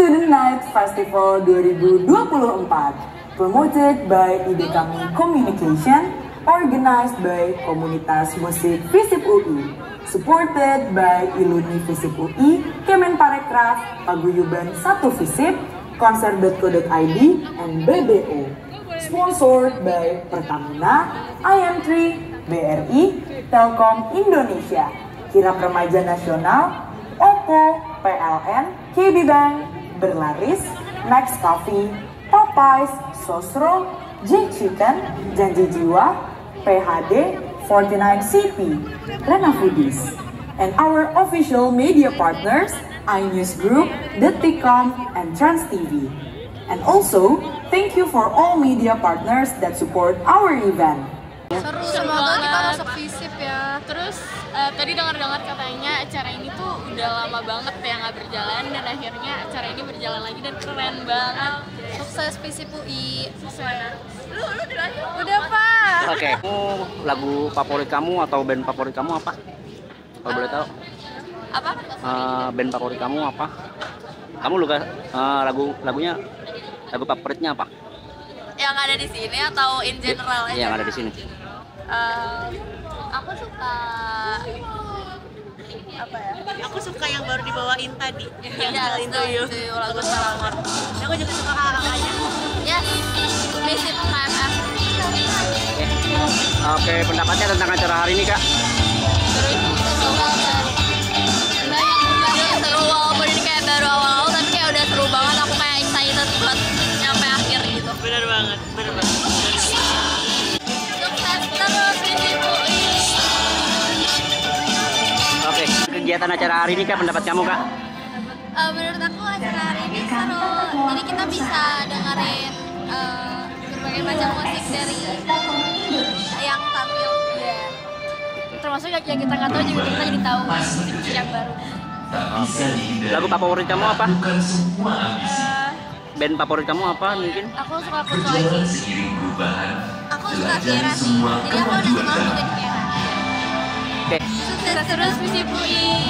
Student Night Festival 2024 promoted by Ide Kami Communication organized by Komunitas Musik Visip UI supported by Iluni Visip UI Kemenparekraf Paguyuban 1 Visip konser.co.id and BBO sponsored by Pertamina, IM3, BRI, Telkom Indonesia, Kirap Remaja Nasional, Oppo, PLN, KB Bank, Berlaris, Max Coffee, Popeyes, Sosro, J Chicken, Janji Jiwa, PHD, 49CP, Rena Foodies, and our official media partners, iNews Group, Detikcom, and Trans TV. And also, thank you for all media partners that support our event. Seru, semoga kita masuk visip ya. Terus eh, tadi dengar-dengar katanya acara ini tuh udah lama banget ya nggak berjalan dan akhirnya acara ini berjalan lagi dan keren banget. Sukses visip UI. Sukses. Lu lu udah Udah pak. Oke. Kamu lagu favorit kamu atau band favorit kamu apa? Kalau boleh tahu. Apa? Eh, band favorit kamu apa? Kamu luka eh, lagu lagunya lagu favoritnya apa? Yang ada di sini atau in general Iya, yang ada di sini. Eh, aku suka apa ya? Aku suka yang baru dibawain tadi yang Ya, Still Into You. Into You, lagu aku juga suka kakak-kakaknya. Ya, visip KMF. Oke. Oke, pendapatnya tentang acara hari ini, Kak. seru Kegiatan acara hari ini, Kak, pendapat kamu, Kak? Eh, menurut aku acara hari ini seru jadi kita bisa dengerin eh, berbagai macam musik dari yang tampil Iya. termasuk yang yang kita nggak tahu juga kita jadi tahu musik yang baru Lagu favorit kamu apa? Eh, Band favorit kamu apa mungkin? aku suka Kunto Aji aku suka Kiera sih jadi aku udah kenal juga di Kiera Oke. sukses terus Visip UI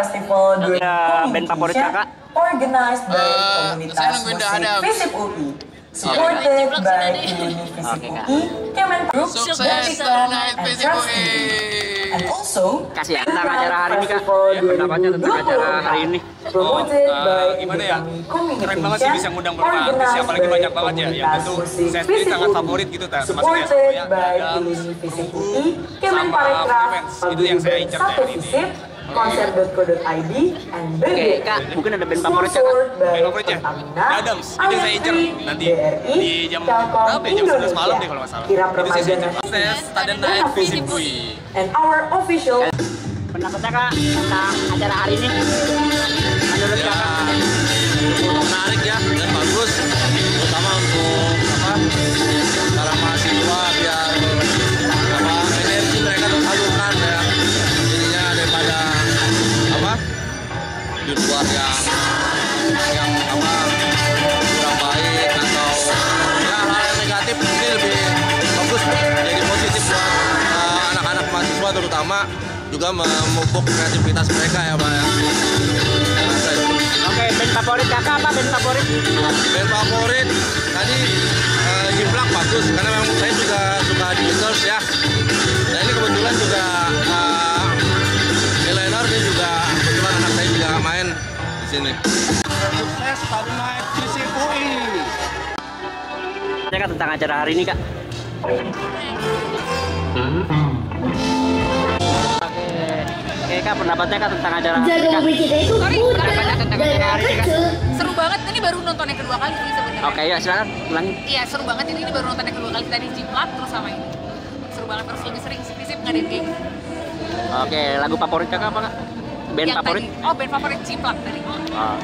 Festival Ada band favorit 2024 kakak? organized by Eh, Komunitas Musik. Visip UI supported by Oke, Kak. UI, Kemenhub, Sukses Night and also, Kasih ya, tentang acara hari ini, Kak. Ya, pendapatnya tentang acara hari ini. 2024 promoted Oh, by eh, gimana ya? Keren banget sih bisa ngundang beberapa artis, apalagi banyak banget ya. Yang tentu saya sendiri sangat favorit gitu, Ta. Termasuk ya, supported semuanya by ada perunggu UI, sama Freelance. Itu yang saya incar dari ini. Konser.co.id, and Oke, BBO. Kak, mungkin ada band favorit, Kak? Band favoritnya? Adams. Itu yang saya incar IM3, nanti BRI, di jam Telkom berapa ya? Jam 11 malam deh kalau nggak salah. Nasional, Sukses Student Rena Night Visip Visip UI. and our official Pendapatnya, Kak, tentang acara hari ini? Menurut ya Kakak? menarik ya mahasiswa terutama juga memupuk kreativitas mereka ya pak ya. Oke, band favorit Kakak apa band favorit? Band favorit tadi Jiplak bagus karena memang saya juga suka di Beatles ya. Dan ini kebetulan juga eh, Eleanor ini juga kebetulan anak saya juga main di sini. Sukses Night Visip UI. Kak, tentang acara hari ini, Kak? Oke, oke Kak, pendapatnya Kak tentang acara hari ini, Kak? sorry Pendapatnya tentang acara hari ini, Kak? seru banget ini baru nonton yang kedua kali sih sebenarnya Oke, ya silakan ulangi. iya seru banget ini, ini baru nonton yang kedua kali tadi Jiplak terus sama ini seru banget terus lebih sering visip ngadain kayak gitu Oke, lagu favorit Kakak apa, Kak? Band yang favorit? tadi oh band favorit Jiplak tadi Oh,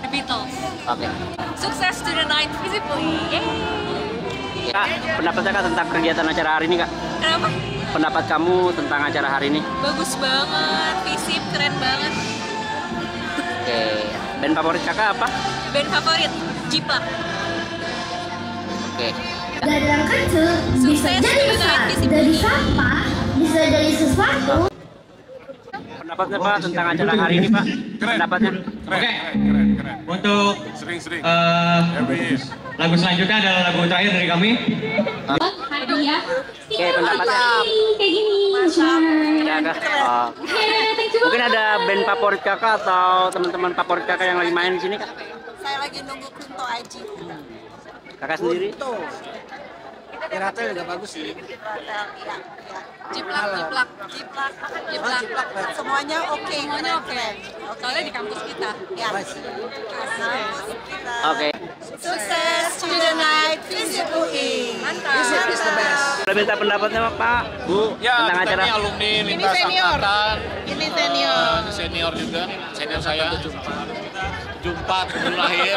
The Beatles Oke. sukses Student Night Visip Yeay Kak, pendapatnya Kak tentang kegiatan acara hari ini, Kak? kenapa? Pendapat kamu tentang acara hari ini? bagus banget visip keren banget Oke, band favorit Kakak apa? band favorit Jiplak Oke. Dari yang kecil bisa jadi besar. Dari sampah bisa jadi sesuatu. Pendapatnya Pak tentang acara hari ini Pak? Pendapatnya? Oke. Keren, keren. Untuk Sering-sering. eh, Every year. lagu selanjutnya adalah lagu terakhir dari kami. Hadiah. Oke, pendapatnya Kayak gini. Ya, Kak. Oh. Mungkin ada band favorit kakak atau teman-teman favorit kakak yang lagi main di sini kak? Saya lagi nunggu Kunto Aji. Kakak sendiri? Kiratel juga bagus sih. Iya, iya. Jiplak Jiplak Jiplak. Jiplak Semuanya oke. semuanya oke soalnya di kampus kita Ya. Kita. Oke. Sukses Student Night Visip UI. mantap Boleh minta pendapatnya Pak, Bu, Ya, tentang kita acara? ini alumni lintas angkatan. Ini senior. senior juga, senior saya. Jumpa kebun lahir.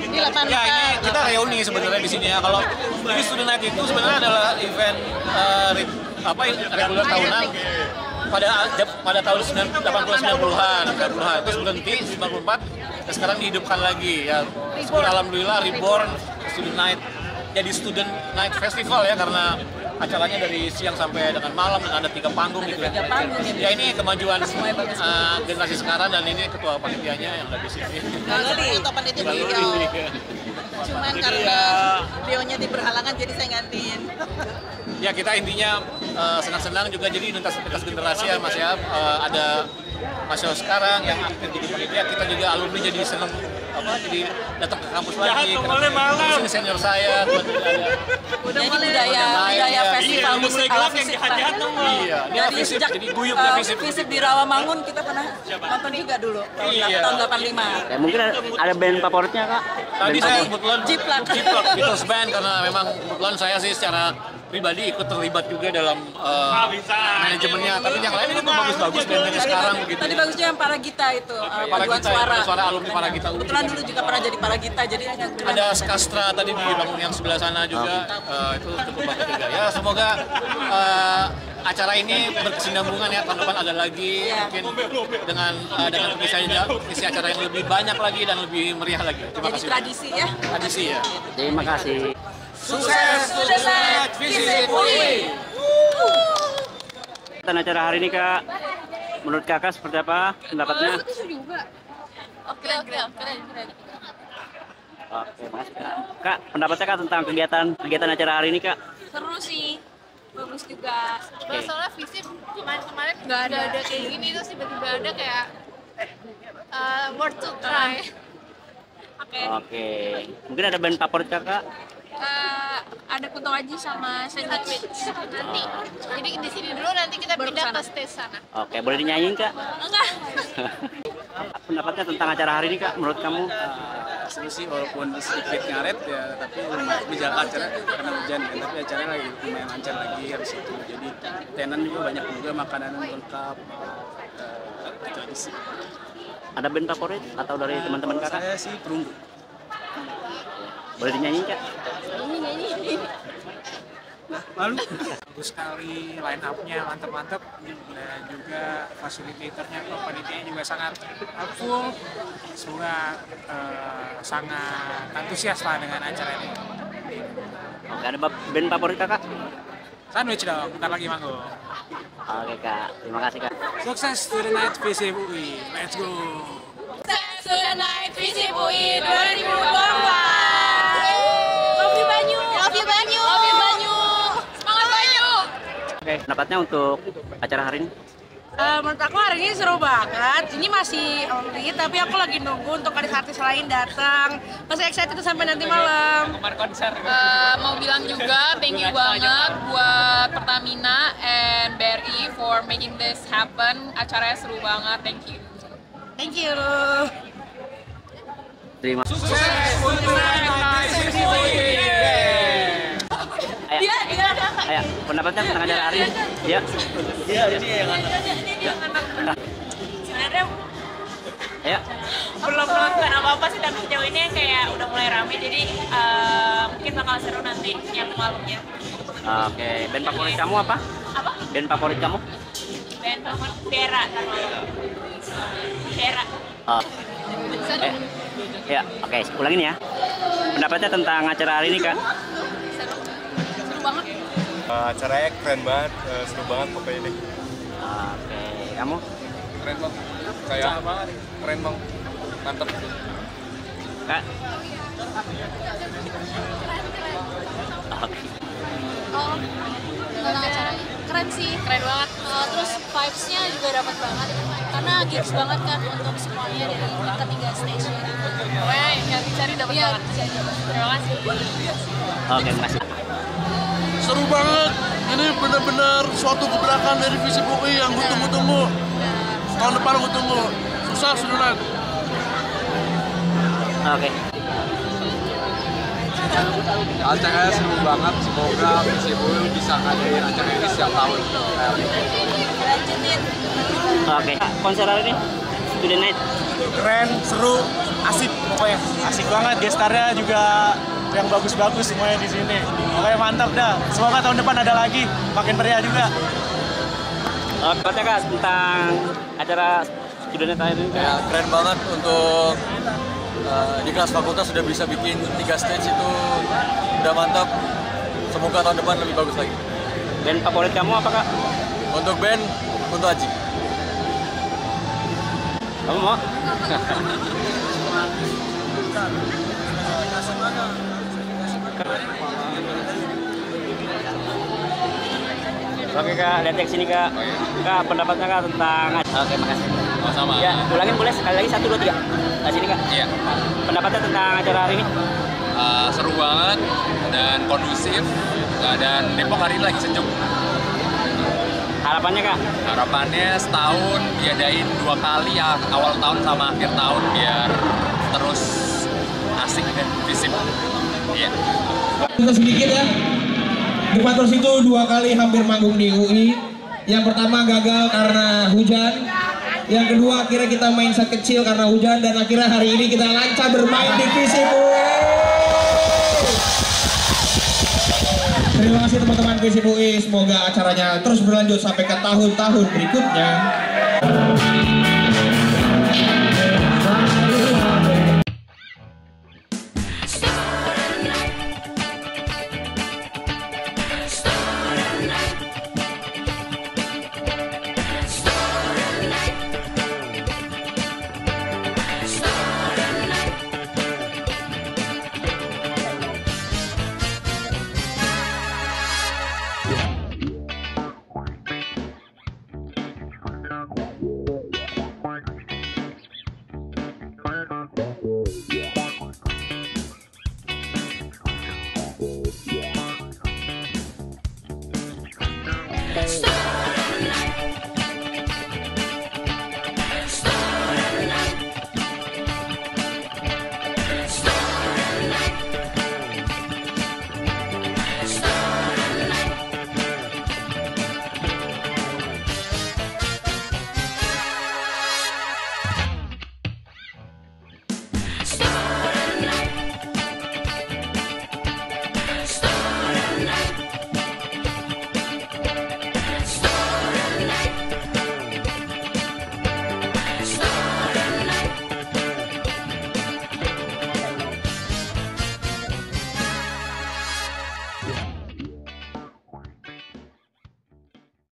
Ini ya, ini kita reuni sebenarnya di sini ya. Kalau ini student night itu sebenarnya adalah event eh, re- apa reguler tahunan pada pada tahun 80 90-an, 90-an terus berhenti 94 dan sekarang dihidupkan lagi ya. Alhamdulillah reborn student night jadi student night festival ya karena acaranya dari siang sampai dengan malam dan ada tiga panggung gitu ya. Ya ini kemajuan uh, generasi sekarang dan ini ketua panitianya yang ada di sini. Ketua panitia beliau. Cuman Jadi karena ya- beliaunya diberhalangan jadi saya gantiin. ya kita intinya uh, senang-senang juga jadi lintas lintas generasi ya Mas ya Uh, ada Mas sekarang yang aktif jadi panitia kita juga alumni jadi senang apa jadi datang ke kampus lagi karena ini senior saya buat ada udah mulai budaya mulai. budaya Iya, festival iya, musik ala fisik Pak. iya ini dari fisip sejak jadi guyupnya uh, fisip fisip di Rawamangun kita pernah nonton juga dulu tahun, Iya. tahun 85 Ya, mungkin ada, band favoritnya kak? Tadi saya kebetulan Jiplak. Jiplak Beatles Band karena memang kebetulan saya sih secara pribadi ikut terlibat juga dalam uh, manajemennya. Tapi yang lain ini tuh bagus-bagus band-bandnya sekarang begitu. tadi bagusnya yang para gita itu uh, Para paduan suara ya, suara alumni para kita. kebetulan dulu juga pernah jadi para gita jadi Ada Skastra tadi di bangun yang sebelah sana juga uh, itu cukup bagus juga. Ya semoga uh, acara ini berkesinambungan ya tahun depan ada lagi Iya. mungkin dengan uh, dengan isi, isi acara yang lebih banyak lagi dan lebih meriah lagi. Terima jadi kasih. tradisi ya Tradisi ya. Terima kasih. Sukses Student Night Visit UI. Tentang acara hari ini kak, menurut kakak seperti apa pendapatnya? oke oke keren keren Oke, makasih kak. Kak, pendapatnya kak tentang kegiatan kegiatan acara hari ini kak? seru sih bagus juga Oke. soalnya fisip kemarin-kemarin nggak ada. ada kayak gini terus tiba-tiba ada kayak uh, worth to try oke Oke, mungkin ada band favorit kakak? Eh, ada Kunto Aji sama Sandwich nanti jadi di sini dulu nanti kita Baru pindah ke sana. ke stage sana Oke, boleh dinyanyiin kak? enggak pendapatnya tentang acara hari ini kak, menurut kamu? seru sih walaupun sedikit ngaret ya tapi lumayan berjalan acara karena hujan kan tapi acaranya lagi lumayan lancar lagi habis itu jadi tenan juga banyak juga makanan lengkap Eh, itu aja sih Ada band favorit atau dari teman-teman kakak? saya sih perunggu Boleh dinyanyiin kak? Malu bagus sekali line up-nya mantap-mantap dan juga fasilitatornya panitianya juga sangat helpful. Semoga eh, sangat antusias lah dengan acara ini. Oke, ada band favorit kakak? sandwich dong bentar lagi manggung. Oke kak, terima kasih kak. sukses student night VCB UI let's go. Student Night Visip UI 2024 pendapatnya untuk acara hari ini? Eh, menurut aku hari ini seru banget. Ini masih early, tapi aku lagi nunggu untuk artis-artis lain datang. Masih excited sampai nanti malam. Eh, mau bilang juga thank you banget buat Pertamina and BRI for making this happen. Acaranya seru banget, thank you. Thank you. Terima Ayo, pendapatnya tentang acara hari ini? Ya. iya ini yang Sebenarnya Ayo. belum melakukan apa-apa sih tapi sejauh ini kayak udah mulai rame jadi eh, mungkin bakal seru nanti yang malamnya. Oke, band favorit kamu apa? Apa? Band favorit kamu? Band favorit Dera. Dera. Oh. Eh, Ya, oke, ulangin ya. Pendapatnya tentang acara hari ini, Kak? Uh, acaranya keren banget, uh, seru banget pokoknya deh. Oke, kamu? Keren bang, kayak keren bang, mantep. Kak? Oh, tentang acaranya keren sih, keren banget. Uh, terus vibes-nya juga dapat banget karena gigs banget kan untuk semuanya dari ketiga stage. Pokoknya yang dicari dapat banget. Terima kasih. Oke, makasih. Seru banget. Ini benar-benar suatu gebrakan dari visi UI yang gue tunggu-tunggu. Tahun depan gue tunggu. Susah sudah. Oke. Acara seru banget, semoga visi UI bisa ngadain acara ini setiap tahun. Oke. Konser hari ini Student Night. Keren, seru, asik pokoknya. Asik banget, gestarnya juga yang bagus-bagus semuanya di sini. Pokoknya mantap dah. Semoga tahun depan ada lagi, makin meriah juga. Oke, Kak tentang acara Student Night hari ini. Ya, keren banget untuk uh, di kelas fakultas sudah bisa bikin tiga stage itu udah mantap. Semoga tahun depan lebih bagus lagi. Band favorit kamu apa kak? Untuk band, untuk Aji. Kamu mau? Oke kak, lihat sini kak. Kak, pendapatnya kak tentang... Oke, makasih. Sama-sama. Ya, ulangin boleh sekali lagi satu dua tiga. Nah, sini kak. Iya. Pendapatnya tentang acara hari ini? Uh, seru banget dan kondusif uh, dan Depok hari ini lagi sejuk. Harapannya kak? Harapannya setahun diadain dua kali ya awal tahun sama akhir tahun biar terus asik dan visip. Iya. Kita sedikit ya. Depatos itu dua kali hampir manggung di UI. Yang pertama gagal karena hujan. Yang kedua akhirnya kita main set kecil karena hujan dan akhirnya hari ini kita lancar bermain di Visip UI. Terima kasih teman-teman Visip UI. Semoga acaranya terus berlanjut sampai ke tahun-tahun berikutnya.